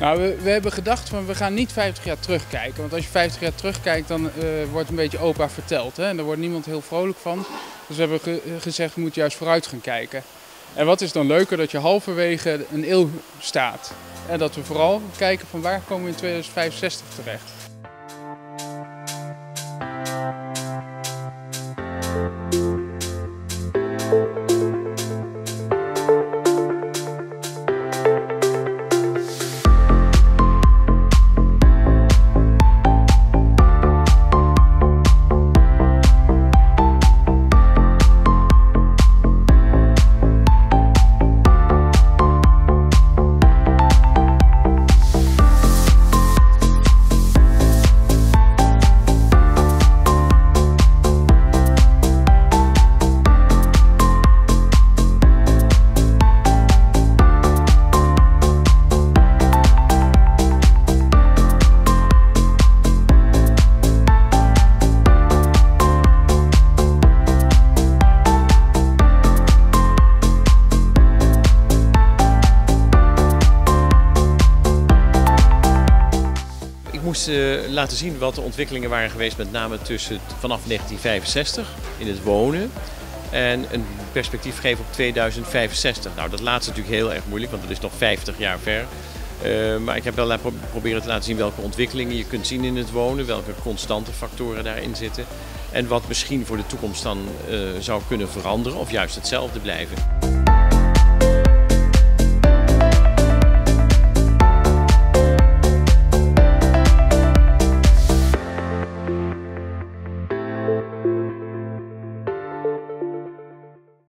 Nou, we, we hebben gedacht van we gaan niet 50 jaar terugkijken. Want als je 50 jaar terugkijkt, dan eh, wordt een beetje opa verteld. Hè? En daar wordt niemand heel vrolijk van. Dus we hebben ge- gezegd, we moeten juist vooruit gaan kijken. En wat is dan leuker dat je halverwege een eeuw staat. En dat we vooral kijken van waar komen we in 2065 terecht. Ik moest eh, laten zien wat de ontwikkelingen waren geweest, met name tussen vanaf 1965 in het wonen. En een perspectief geven op 2065. Nou, dat laatste is natuurlijk heel erg moeilijk, want dat is nog 50 jaar ver. Eh, maar ik heb wel pro- proberen te laten zien welke ontwikkelingen je kunt zien in het wonen, welke constante factoren daarin zitten. En wat misschien voor de toekomst dan eh, zou kunnen veranderen of juist hetzelfde blijven.